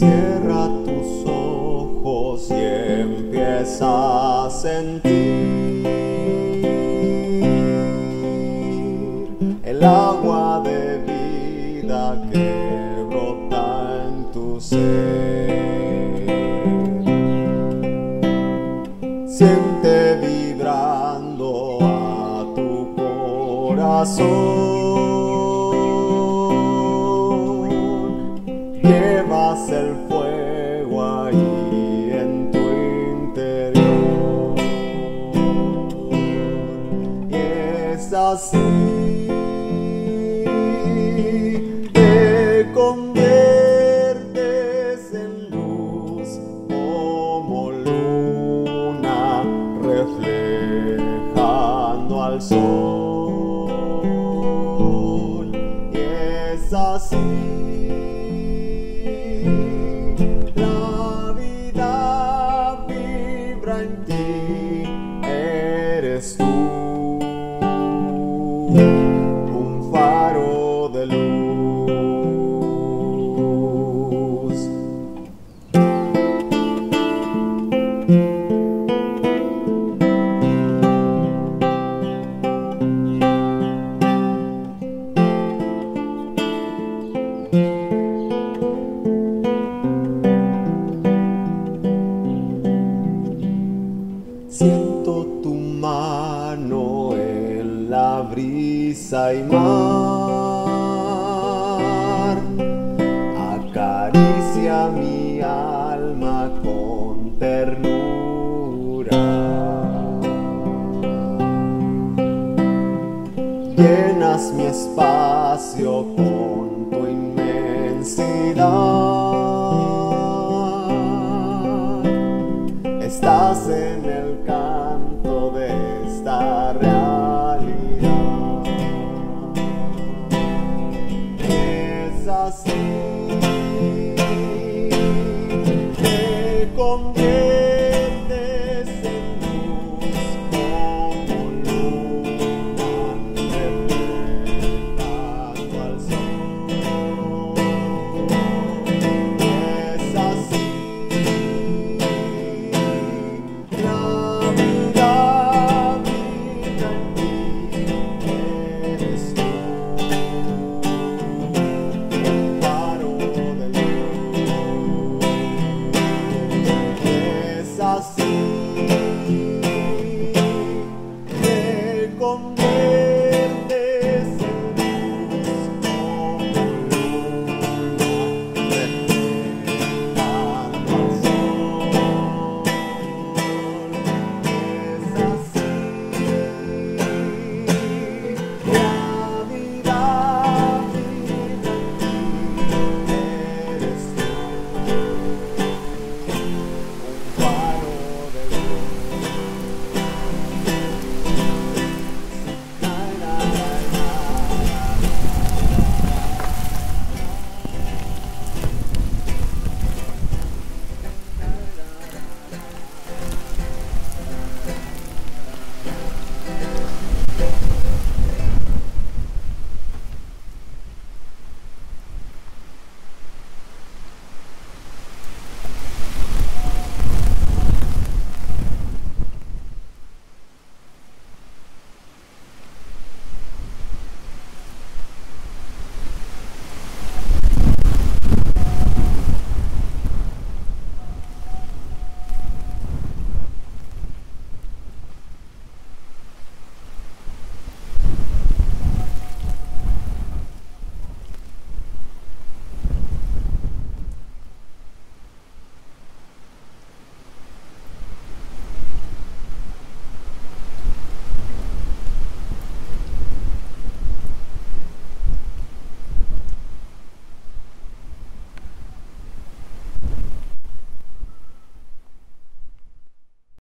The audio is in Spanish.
Cierra tus ojos y empieza a sentir el agua de vida que brota en tu ser. Siente vibrando a tu corazón. Llevas el fuego ahí en tu interior. Y es así. Te conviertes en luz como luna reflejando al sol. Un faro de luz. La brisa y mar. Acaricia mi alma con ternura. Llenas mi espacio con on.